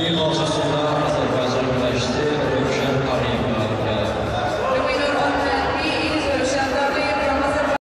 Amigos,